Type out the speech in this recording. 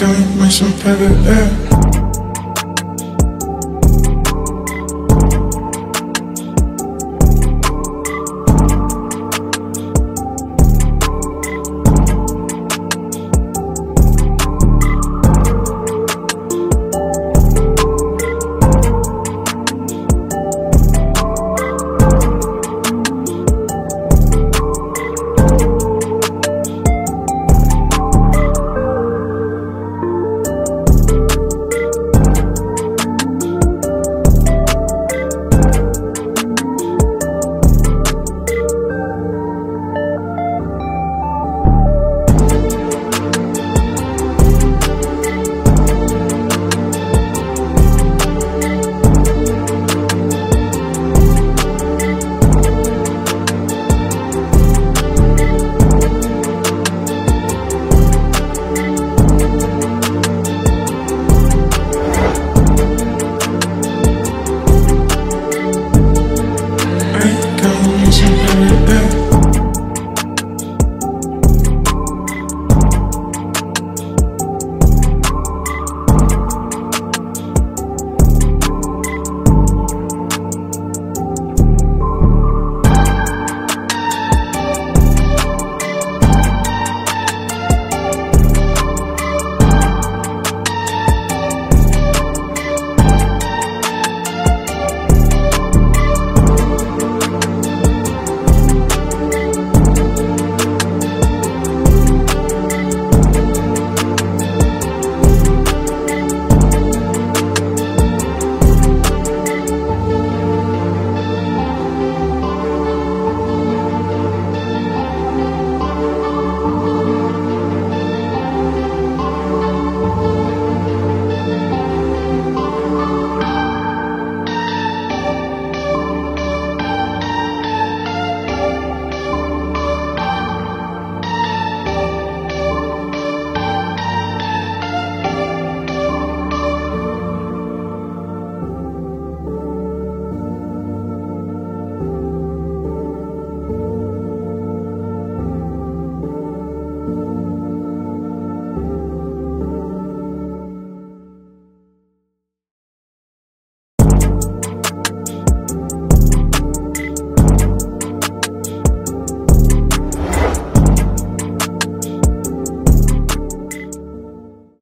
Can we make some paper, air?